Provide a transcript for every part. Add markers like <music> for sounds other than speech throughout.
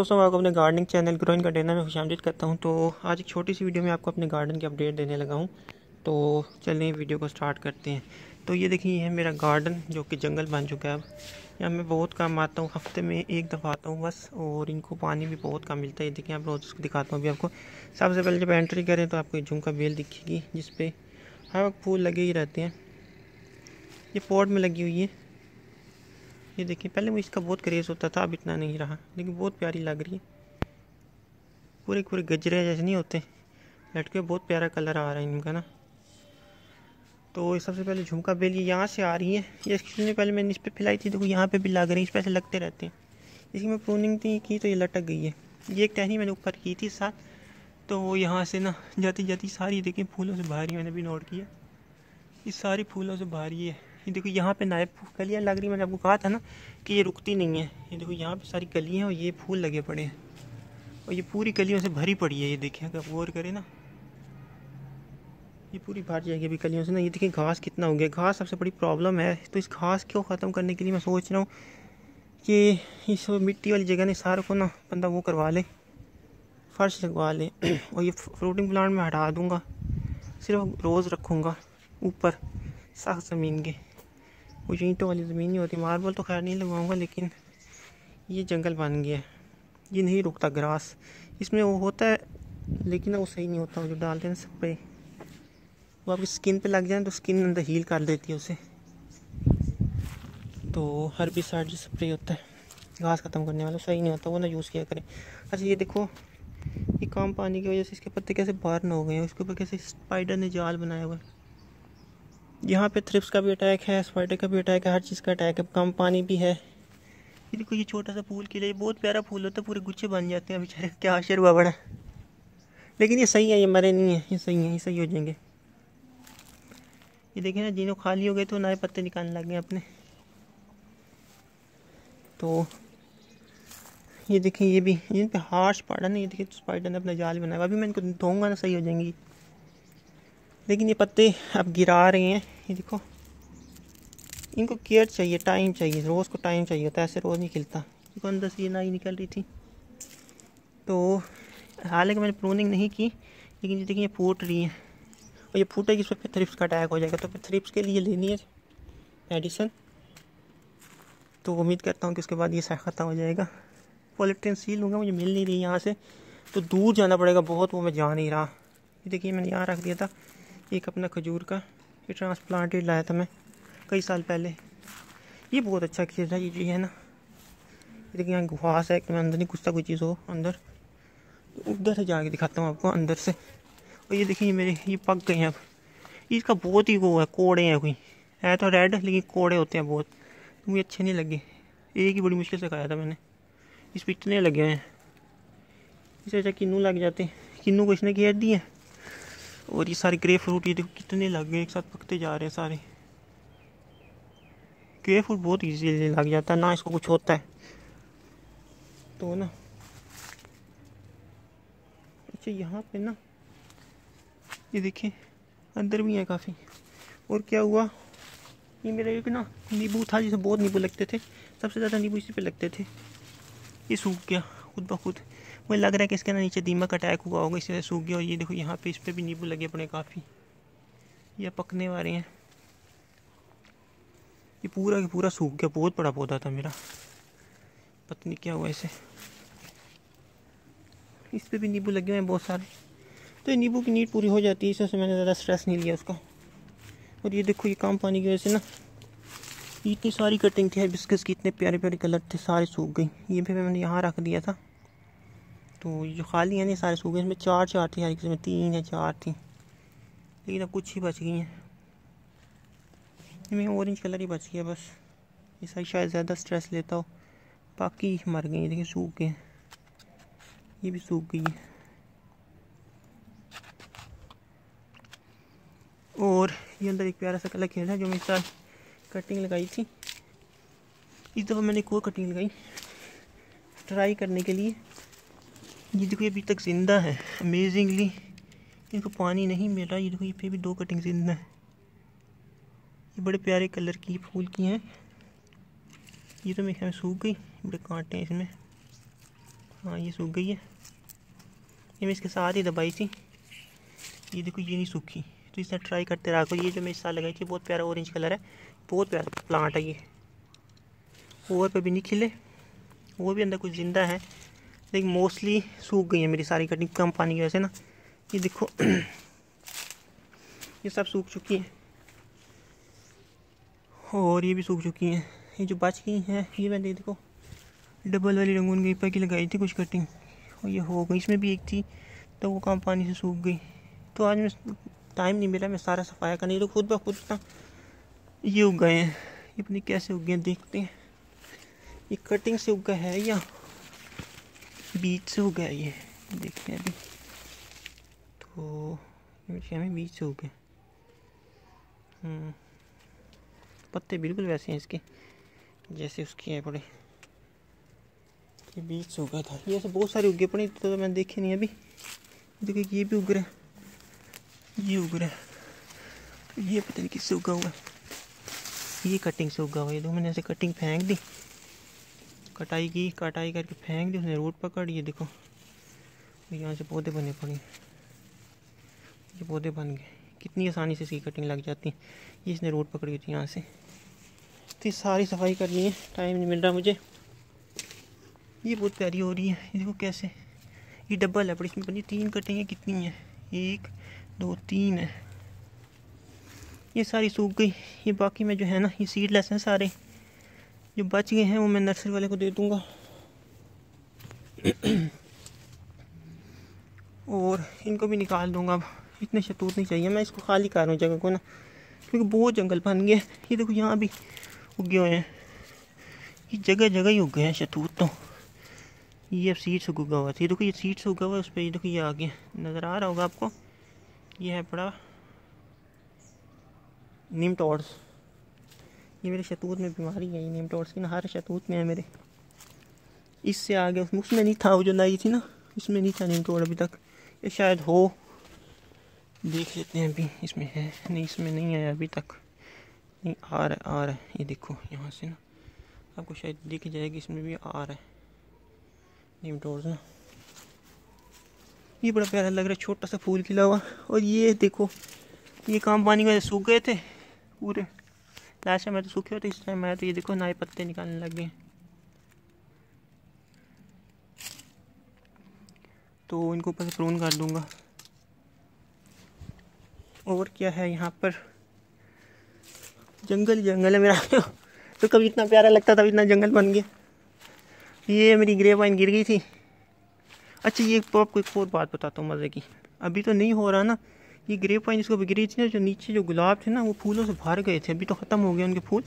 दोस्तों आपको अपने गार्डनिंग चैनल ग्रोइंग कंटेनर में खुश आमदीद करता हूँ। तो आज एक छोटी सी वीडियो में आपको अपने गार्डन की अपडेट देने लगा हूँ। तो चलिए वीडियो को स्टार्ट करते हैं। तो ये देखिए है मेरा गार्डन जो कि जंगल बन चुका है अब। यहाँ मैं बहुत कम आता हूँ, हफ़्ते में एक दफ़ा आता हूँ बस, और इनको पानी भी बहुत कम मिलता है। ये देखिए आप रोज़ दिखाता हूँ अभी आपको। सबसे पहले जब एंट्री करें तो आपको झुमका बेल दिखेगी, जिसपे हर वक्त फूल लगे ही रहते हैं। ये पॉट में लगी हुई है। ये देखिए, पहले मुझे इसका बहुत क्रेज़ होता था, अब इतना नहीं रहा। लेकिन बहुत प्यारी लग रही है। पूरे पूरे गजरे जैसे नहीं होते। लटके बहुत प्यारा कलर आ रहा है इनका ना। तो सबसे पहले झुमका बेल ये यहाँ से आ रही है। ये इसने पहले मैंने इस पर फैलाई थी, देखो यहाँ पे भी लग रही है, इस पर ऐसे लगते रहते हैं। इसकी मैं प्रूनिंग थी, की तो ये लटक गई है। ये एक टहनी मैंने ऊपर की थी साथ। तो वो यहाँ से ना जाती जाती सारी, देखिए, फूलों से भारी मैंने भी नोट किया। ये सारी फूलों से भारी है। ये देखो यहाँ पे नायब गलियाँ लग रही मैंने आपको कहा था ना कि ये रुकती नहीं है। ये देखो यहाँ पे सारी कलियाँ हैं और ये फूल लगे पड़े हैं। और ये पूरी गलियों से भरी पड़ी है, ये देखिए अगर गौर करें ना। ये पूरी भर जाएगी अभी गलियों से ना। ये देखिए घास कितना हो गया। घास सबसे बड़ी प्रॉब्लम है। तो इस घास को ख़त्म करने के लिए मैं सोच रहा हूँ कि इस मिट्टी वाली जगह ने सारे को ना बंदा वो करवा ले, फर्श लगवा ले। और ये फ्रूटिंग प्लांट में हटा दूँगा। सिर्फ़ रोज़ रखूँगा, ऊपर सख्त ज़मीन के। वो ईंटों वाली ज़मीन नहीं होती। मार्बल तो खैर नहीं लगवाऊँगा, लेकिन ये जंगल बन गया। है ये नहीं रुकता ग्रास। इसमें वो होता है, लेकिन वो सही नहीं होता। जो डालते हैं स्प्रे वो आपकी स्किन पे लग जाए तो स्किन अंदर हील कर देती है उसे। तो हर भी साइड जो स्प्रे होता है, घास ख़त्म करने वाला, सही नहीं होता। वो ना यूज़ किया करें। अच्छा ये देखो, ये कम पानी की वजह से इसके पत्ते कैसे बर्न हो गए हैं उसके ऊपर कैसे स्पाइडर ने जाल बनाया हुआ है। यहाँ पे थ्रिप्स का भी अटैक है स्पाइडर का भी अटैक है, हर चीज़ का अटैक है, कम पानी भी है। ये देखो ये छोटा सा फूल के लिए बहुत प्यारा फूल होता है, पूरे गुच्छे बन जाते हैं बेचारे, क्या आशर हुआ बड़ा। लेकिन ये सही है, ये मरे नहीं है, ये सही है, ये सही हो जाएँगे। ये देखें ना, जिन्हों खाली हो गए तो नए पत्ते निकालने लग गए अपने। तो ये देखें, ये भी जिन पे हार्श पड़ा ना ये देखिए स्पाइडर ने अपना जाल बनाया, अभी मैं इनको धोऊँगा ना, सही हो जाएँगी। लेकिन ये पत्ते अब गिरा रहे हैं। ये देखो। इनको केयर चाहिए, टाइम चाहिए, रोज़ को टाइम चाहिए होता है, ऐसे रोज़ नहीं खिलता। देखो अंदर से ये नाई निकल रही थी। तो हालाँकि मैंने प्रूनिंग नहीं की, लेकिन ये देखिए ये फूट रही है। और ये फूटेगी इस पर थ्रिप्स का अटैक हो जाएगा। तो फिर थ्रिप्स के लिए लेनी है मेडिसन तो उम्मीद करता हूँ कि उसके बाद ये ख़त्म हो जाएगा। पॉलिटीन सील लूँगा, मुझे मिल नहीं रही यहाँ से। तो दूर जाना पड़ेगा, बहुत वो मैं जा नहीं रहा। ये देखिए मैंने यहाँ रख दिया था, एक अपना खजूर का। ये ट्रांसप्लांटेड लाया था मैं, कई साल पहले। ये बहुत अच्छा खेल था, ये जो है ना देखिए यहाँ घास है कि मैं अंदर नहीं घुसता कोई चीज़ हो अंदर। तो उधर से जाके दिखाता हूँ आपको, अंदर से। और ये देखिए मेरे, ये पक गए हैं अब। इसका बहुत ही वो है, कोड़े हैं कोई। है तो रेड, लेकिन कोड़े होते हैं बहुत। तो मुझे अच्छे नहीं लगे। एक ही बड़ी मुश्किल से खाया था मैंने। इस पर इतने लगे हुए हैं। इसे अच्छा किन्नू लग जाते किन्नू को इसने घेर दिए और ये सारे ग्रे फ्रूट ये देखो कितने लग गए, एक साथ पकते जा रहे हैं सारे। ग्रे फ्रूट बहुत ईजीली लग जाता है, ना इसको कुछ होता है। तो ना अच्छा यहाँ पे ना, ये देखिए, अंदर भी है काफ़ी। और क्या हुआ? ये मेरा एक ना नींबू था, जिसे बहुत नींबू लगते थे, सबसे ज़्यादा नींबू इसी पे लगते थे। ये सूख गया, खुद ब खुद। मुझे लग रहा है कि इसके ना नीचे दीमक अटैक हुआ होगा इसलिए सूख गया। और ये देखो, यहाँ पे इस पर भी नींबू लगे पड़े काफ़ी। ये पकने वाले हैं। ये पूरा का पूरा सूख गया, बहुत बड़ा पौधा था मेरा। पता नहीं क्या हुआ इसे। इस पर भी नींबू लगे हुए हैं बहुत सारे। तो ये नींबू की नीड पूरी हो जाती है इस से मैंने ज़्यादा स्ट्रेस नहीं लिया उसका। और ये देखो, ये कम पानी की वजह से ना इतनी सारी कटिंग थी बिस्किट्स की इतने प्यारे प्यारे कलर थे, सारे सूख गई। ये भी मैंने यहाँ रख दिया था। तो जो खाली है ना सारे सूखे, इसमें चार चार थी, हर एक में तीन या चार थी। लेकिन अब कुछ ही बच गई हैं। इसमें ऑरेंज कलर ही बच गया बस। ये सारी शायद ज़्यादा स्ट्रेस लेता हो। बाकी मर गई देखिए सूख गए ये भी सूख गई है। और ये अंदर एक प्यारा सा कलर खेल है, जो मैं इस साल कटिंग लगाई थी। इस दफ़ा मैंने एक और कटिंग लगाई। ट्राई करने के लिए। ये देखो ये अभी तक ज़िंदा है अमेजिंगली इनको पानी नहीं मिल रहा ये देखो ये पे भी दो कटिंग ज़िंदा है। ये बड़े प्यारे कलर की फूल की हैं। ये तो मेरे ख्याल में सूख गई, बड़े कांटे हैं इसमें। हाँ ये सूख गई है। ये मैं इसके साथ ही दबाई थी। ये देखो ये नहीं सूखी। तो इस तरह ट्राई करते रखो ये जो मैं इस साल लगाई थी, बहुत प्यारा ऑरेंज कलर है। बहुत प्यारा प्लांट है ये। और पे भी नहीं खिले। वो भी अंदर कुछ ज़िंदा है। लेकिन मोस्टली सूख गई है मेरी सारी कटिंग कम पानी की वजह से ना। ये देखो, <clears throat> ये सब सूख चुकी हैं। और ये भी सूख चुकी हैं। ये जो बच गई हैं, ये मैंने देखो डबल वाली रंगून गई पर की लगाई थी कुछ कटिंग और ये हो गई, इसमें भी एक थी तो वो कम पानी से सूख गई। तो आज मैं टाइम नहीं मिला, मैं सारा सफाया करनी तो खुद ब खुद ना ये उग गए हैं। ये अपनी कैसे उग गए देखते हैं। ये कटिंग से उगा है या बीच से हो गया ये। देखते हैं अभी। तो हमें बीच से उगे हम्म, पत्ते बिल्कुल वैसे हैं इसके जैसे उसके हैं पड़े ये बीच से उगा था। ये ऐसे बहुत सारे उगे पड़े तो, तो मैंने देखे नहीं अभी। देखिए ये भी उग रहा है। ये उग रहा है। ये पता नहीं किससे उगा हुआ है। ये कटिंग से उगा हुआ है। तो मैंने ऐसे कटिंग फेंक दी। कटाई की, कटाई करके फेंक दी, उसने रोड पकड़ ये देखो। यहाँ से पौधे बने पड़े। ये पौधे बन गए। कितनी आसानी से इसकी कटिंग लग जाती है। ये इसने रोड पकड़ी थी यहाँ से। तो सारी सफ़ाई करनी है। टाइम नहीं मिल रहा मुझे। ये बहुत प्यारी हो रही है। देखो कैसे। ये डबल है, पर इसमें बनी तीन कटिंग है। कितनी है? एक, दो, तीन है। ये सारी सूख गई। ये बाकी में जो है ना, ये सीड लेस हैं सारे। जो बच गए हैं वो मैं नर्सरी वाले को दे दूँगा। और इनको भी निकाल दूँगा अब। इतने शतूत नहीं चाहिए। मैं इसको खाली कर रहा हूँ जगह को ना, क्योंकि बहुत जंगल बन गया ये देखो यहाँ भी उगे हुए हैं। ये जगह जगह ही उग गए हैं शतूत तो। ये अब सीट से उगा हुआ था ये देखो, ये सीट से उगा हुआ है, उस पर देखो, ये आ गया नज़र आ रहा होगा आपको। ये है बड़ा नीम टॉर्स ये मेरे शतूत में बीमारी है, ये नीम टॉर्स की ना, हर शतूत में है मेरे। इससे आगे उसमें नहीं था वो जो लाई थी ना, इसमें नहीं था नीम टोड़ अभी तक। ये शायद हो। देख लेते हैं अभी, इसमें है, नहीं, इसमें नहीं आया अभी तक। नहीं, आ रहा है, आ रहा है, ये देखो, यहाँ से ना। आपको शायद दिख जाएगी, इसमें भी आ रहा है। नीम टोर्स ना। ये बड़ा प्यारा लग रहा है, छोटा सा फूल खिला हुआ। और ये देखो, ये काम पानी में सूख गए थे, पूरे। लास्ट टाइम मैं तो सूखे होते इस टाइम आया तो ये देखो नए पत्ते निकालने लग गए। तो इनको ऊपर से प्रून कर दूँगा। और क्या है यहाँ पर? जंगल जंगल है मेरा। <laughs> तो कभी इतना प्यारा लगता था इतना जंगल बन गया। ये मेरी ग्रे वाइन गिर गई थी। अच्छा ये तो आपको एक और बात बताता हूँ मज़े की। अभी तो नहीं हो रहा ना। ये ग्रे वाइन गिरी थी ना, जो नीचे जो गुलाब थे ना, वो फूलों से भर गए थे। अभी तो ख़त्म हो गए उनके फूल।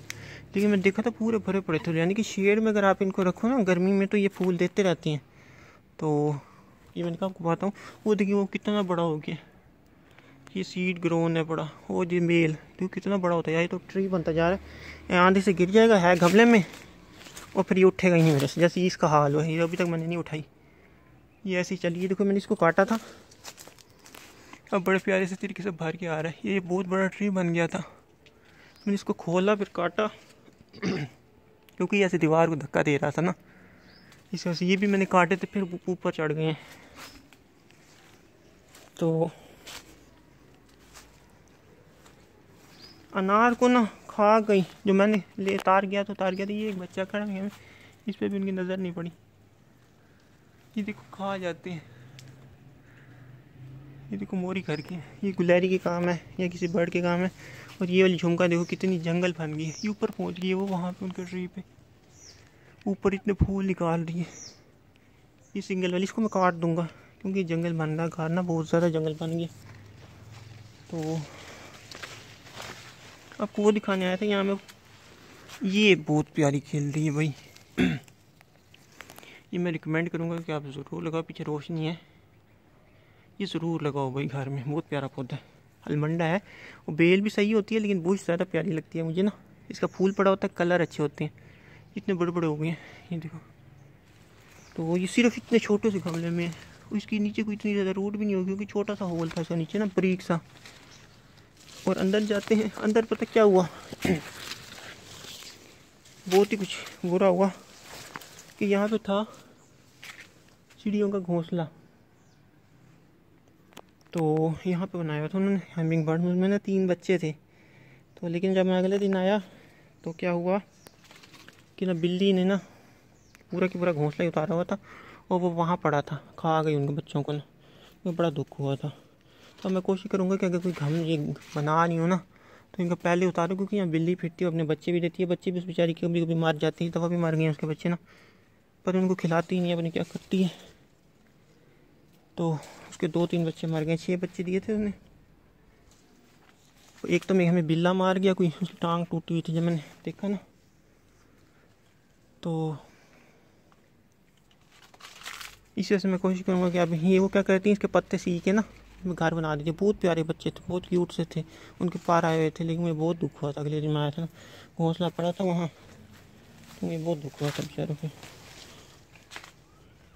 लेकिन मैं देखा था पूरे भरे पड़े थे। यानी कि शेड में अगर आप इनको रखो ना, गर्मी में तो ये फूल देते रहते हैं। तो ये मैंने कहा आपको बताता हूँ वो देखिए वो कितना बड़ा हो गया। ये सीड ग्रोन है बड़ा वो जी, मेल। देखो कितना बड़ा होता है। ये तो ट्री बनता जा रहा है। आंधी से गिर जाएगा, है गमले में, और फिर ये उठेगा ही मेरे से। जैसे इसका हाल हुआ ये अभी तक मैंने नहीं उठाई। ये ऐसे ही चलिए देखो मैंने इसको काटा था। अब बड़े प्यारे से तरीके से भर के आ रहा है। ये बहुत बड़ा ट्री बन गया था। मैंने इसको खोला, फिर काटा। क्योंकि ऐसे दीवार को धक्का दे रहा था ना। इस वजह से ये भी मैंने काटे थे, फिर ऊपर चढ़ गए हैं। तो अनार को ना खा गई। जो मैंने ले, तार गया तो तार गया था। ये एक बच्चा खड़ा है, इस पर भी उनकी नज़र नहीं पड़ी। ये देखो, खा जाते हैं। ये देखो मोरी घर के ये गुलहरी के काम है, या किसी बर्ड के काम है। और ये वाली झुमका देखो, कितनी जंगल बन गई है। ये ऊपर पहुँच गई है वो, वहाँ पे उनके ट्री पे। ऊपर इतने फूल निकाल रही है। ये सिंगल वाली, इसको मैं काट दूँगा, क्योंकि जंगल बन रहा काटना बहुत ज़्यादा जंगल बन गया। तो आपको वो दिखाने आया था, यहाँ में ये बहुत प्यारी खेल रही है भाई। <clears throat> ये मैं रिकमेंड करूँगा कि आप ज़रूर लगाओ, पीछे रोशनी है। ये ज़रूर लगाओ भाई घर में, बहुत प्यारा पौधा है। अलमंडा है वो बेल भी सही होती है, लेकिन बहुत ज़्यादा प्यारी लगती है मुझे ना। इसका फूल पड़ा होता है, कलर अच्छे होते हैं। इतने बड़े बड़े हो गए हैं, ये देखो। तो ये सिर्फ़ इतने छोटे से गमले में इसके नीचे कोई इतनी ज़्यादा रूट भी नहीं होगी, क्योंकि छोटा सा होल था इसका नीचे ना, बरीक सा। और अंदर जाते हैं, अंदर पता क्या हुआ? <clears throat> बहुत ही कुछ बुरा हुआ, कि यहाँ पे था चिड़ियों का घोंसला। तो यहाँ पे बनाया हुआ था उन्होंने, हैमिंग बर्ड। में ना तीन बच्चे थे। तो लेकिन जब मैं अगले दिन आया तो क्या हुआ कि ना बिल्ली ने ना पूरा की पूरा घोंसला ही उतारा हुआ था और वो वहाँ पड़ा था, खा गई उनके बच्चों को ना। वो बड़ा दुख हुआ था। तो मैं कोशिश करूँगा कि अगर कोई घम ये बना नहीं हो ना तो इनका पहले उतारो, क्योंकि यहाँ बिल्ली फिरती है अपने बच्चे भी देती है। बच्चे भी उस बेचारी कभी कभी मार जाती है दवा भी मार गए उसके बच्चे ना। पर उनको खिलाती ही नहीं अपनी क्या करती है। तो उसके दो तीन बच्चे मर गए छः बच्चे दिए थे उसने। एक तो मैं हमें बिल्ला मार गया, कोई उसकी टांग टूटी हुई थी जब मैंने देखा ना। तो इस वजह से मैं कोशिश करूँगा कि अब ये वो क्या करती हैं, इसके पत्ते सी के ना घर बना दीजिए बहुत प्यारे बच्चे थे, बहुत क्यूट से थे। उनके पार आए हुए थे, लेकिन मुझे बहुत दुख हुआ था। अगले दिन मैं आया था ना, घोंसला पड़ा था वहाँ तो मुझे बहुत दुख हुआ था बेचारों को।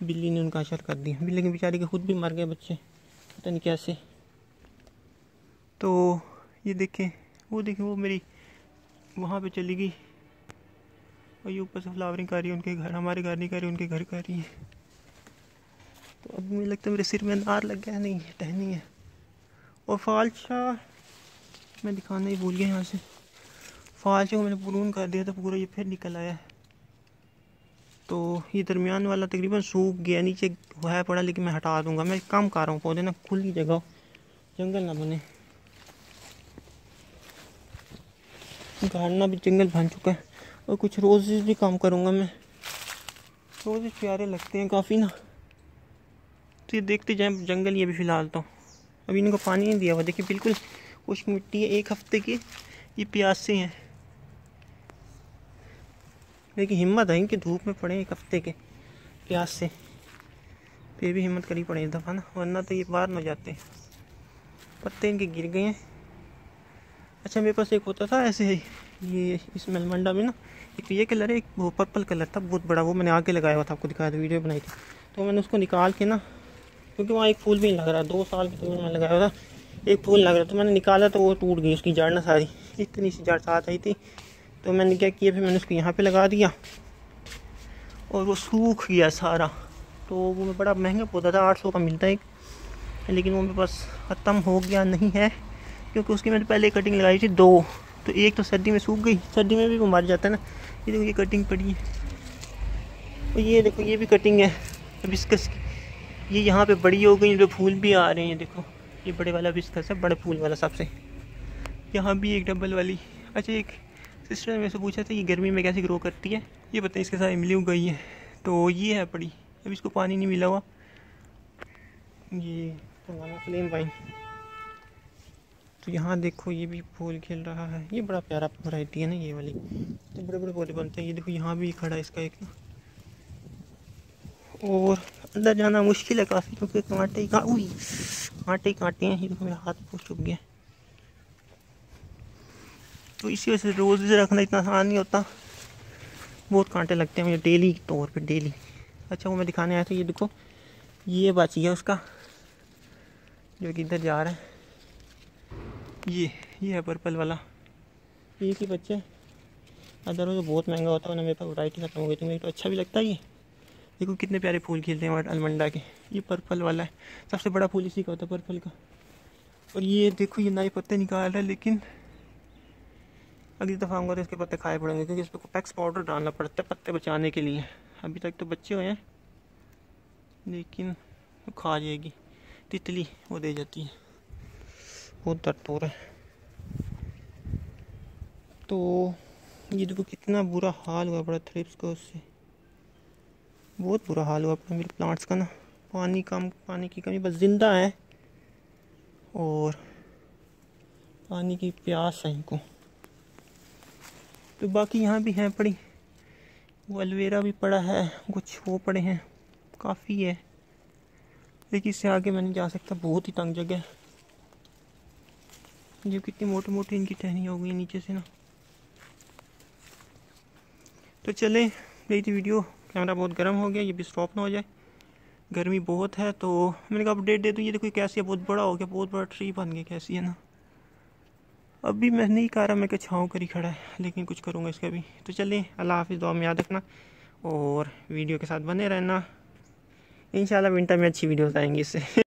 बिल्ली ने उनका असर कर दिया। बिल्ली के बेचारे के खुद भी मर गए बच्चे। पता नहीं कैसे। तो ये देखें, वो देखें, वो मेरी वहाँ पे चली गई। और ये ऊपर से फ्लावरिंग कर रही है, उनके घर, हमारे घर नहीं कर रही, उनके घर कर रही है। तो अब मुझे लगता है मेरे सिर में नार लग गया नहीं है टहनी है। और फालशा मैं दिखाना ही भूल गया यहाँ से। फालशा को मैंने पुरून कर दिया था, पूरा ये फिर निकल आया है। तो ये दरमियान वाला तकरीबन सूख गया, नीचे है पड़ा, लेकिन मैं हटा दूँगा। मैं कम कर रहा हूँ, पौधे ना खुली जगह जंगल ना बने। गाड़ना भी जंगल बन चुका है। और कुछ रोजेज भी काम करूँगा मैं। रोजेज प्यारे लगते हैं काफ़ी ना। तो ये देखते जाए, जंगल ये भी फ़िलहाल तो। अभी इनको पानी नहीं दिया हुआ, देखिए बिल्कुल कुछ मिट्टी है। एक हफ़्ते की ये प्यासे हैं। लेकिन हिम्मत है इनकी धूप में पड़े एक हफ़्ते के प्यास से। ये भी हिम्मत करी पड़े एक दफ़ा ना, वरना तो ये बाहर न जाते। पत्ते इनके गिर गए हैं। अच्छा मेरे पास एक होता था ऐसे ही, ये इस मेलमंडा में ना, एक ये कलर है, एक वो पर्पल कलर था, बहुत बड़ा, वो मैंने आगे लगाया हुआ था, आपको दिखाया था, वीडियो बनाई थी। तो मैंने उसको निकाल के ना, क्योंकि वहाँ एक फूल भी नहीं लग रहा, दो साल की तो मैंने लगाया हुआ था, एक फूल लग रहा तो मैंने निकाला तो वो टूट गई, उसकी जड़ ना सारी। इतनी सी जड़ साथ आई थी तो मैंने क्या किया, फिर मैंने उसको यहाँ पे लगा दिया और वो सूख गया सारा। तो वो मैं बड़ा महँगा पौधा था, आठ सौ का मिलता है एक, लेकिन वो मेरे पास ख़त्म हो गया नहीं है, क्योंकि उसकी मैंने पहले कटिंग लगाई थी दो। तो एक तो सर्दी में सूख गई, सर्दी में भी वो मर जाता है ना। ये देखो, ये कटिंग पड़ी है। और ये देखो, ये भी कटिंग है। अब इसका ये यहाँ पे बड़ी हो गई जो फूल भी आ रहे हैं, देखो। ये बड़े वाला बिस्कस है, बड़े फूल वाला सबसे। यहाँ भी एक डबल वाली। अच्छा एक सिस्टर ने मेरे से पूछा था, ये गर्मी में कैसे ग्रो करती है? ये बताएँ इसके साथ इमली गई है। तो ये है बड़ी अब इसको पानी नहीं मिला हुआ। ये फ्लेम वाइन तो यहाँ देखो, ये भी फूल खिल रहा है। ये बड़ा प्यारा वराइटी है ना ये वाली। तो बड़े बड़े पौधे बनते हैं। ये देखो, यहाँ भी खड़ा है इसका एक। और अंदर जाना मुश्किल है काफ़ी, क्योंकि कांटे ही कांटे कांटे हैं। ये देखो, मेरा हाथ बहुत चुप गया तो इसी वजह से रोज़ रखना इतना आसान नहीं होता। बहुत कांटे लगते हैं मुझे डेली तौर पे डेली अच्छा वो मैं दिखाने आया था, ये देखो, ये बच गया उसका, जो कि इधर जा रहा है। ये ये है पर्पल वाला। एक ही बच्चे। अदर तो बहुत महँगा होता है ना मेरे पास वराइटी खत्म हो गई तो मेरे तो अच्छा भी लगता है ये। देखो कितने प्यारे फूल खिलते हैं अलमंडा के। ये पर्पल वाला है। सबसे बड़ा फूल इसी का होता है पर्पल का। और ये देखो, ये नए पत्ते निकाल रहा है, लेकिन अगली दफ़ा आऊँगा तो इसके पत्ते खाए पड़ेंगे, क्योंकि इस पर पैक्स पाउडर डालना पड़ता है पत्ते बचाने के लिए। अभी तक तो बच्चे हुए हैं, लेकिन वो खा जाएगी। तितली वो दे जाती है। बहुत दर्द हो रहा है। तो ये देखो कितना बुरा हाल हुआ बड़ा थ्रिप्स का उससे। बहुत बुरा हाल हुआ अपना मेरे प्लांट्स का ना। पानी कम, पानी की कमी, बस ज़िंदा है। और पानी की प्यास है इनको। तो बाकी यहाँ भी हैं पड़ी। वो अलवेरा भी पड़ा है, कुछ वो पड़े हैं। काफ़ी है। लेकिन इससे आगे मैं नहीं जा सकता, बहुत ही तंग जगह है। जो कितनी मोटी मोटी इनकी टहनी हो गई नीचे से ना। तो चले, गई थी वीडियो। कैमरा बहुत गर्म हो गया, ये भी स्टॉप ना हो जाए। गर्मी बहुत है तो मैंने कहा अपडेट दे दूँ, ये देखो कैसी है, बहुत बड़ा हो गया, बहुत बड़ा ट्री बन गया, कैसी है ना। अभी मैं नहीं कह रहा, मैं कि छाँव कर ही खड़ा है, लेकिन कुछ करूँगा इसका भी। तो चलिए अल्लाह हाफिज़, दुआ में याद रखना और वीडियो के साथ बने रहना। इंशाल्लाह विंटर में अच्छी वीडियोज़ आएँगी इससे।